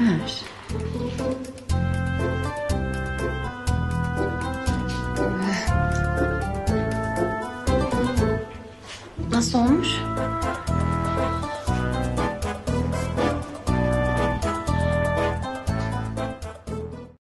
Ver. Nasıl olmuş?